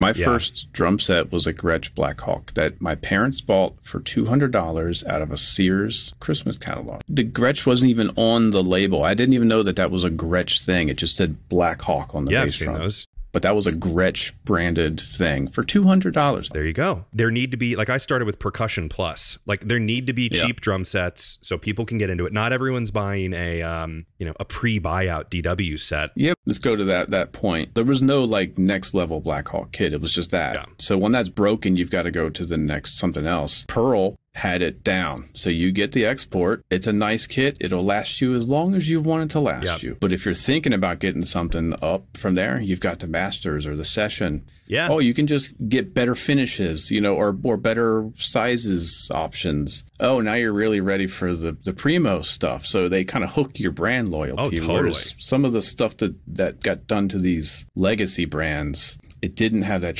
My Yeah. first drum set was a Gretsch Blackhawk that my parents bought for $200 out of a Sears Christmas catalog. The Gretsch wasn't even on the label. I didn't even know that that was a Gretsch thing. It just said Blackhawk on the Yeah, bass seen drum. those. But that was a Gretsch branded thing for $200. There you go. There need to be like I started with Percussion Plus. Like there need to be Yeah. cheap drum sets so people can get into it. Not everyone's buying a um, you know, a pre-buyout DW set. Yep. Let's go to that that point. There was no like next level Blackhawk kit. It was just that. Yeah. So when that's broken, you've got to go to the next something else. Pearl had it down. So you get the export. It's a nice kit. It'll last you as long as you want it to last Yep. you. But if you're thinking about getting something up from there, you've got the masters or the session. Yeah. Oh, you can just get better finishes, you know, or or better sizes options. Oh, now you're really ready for the the primo stuff. So they kind of hook your brand loyalty. Oh, totally. Whereas some of the stuff that that got done to these legacy brands, it didn't have that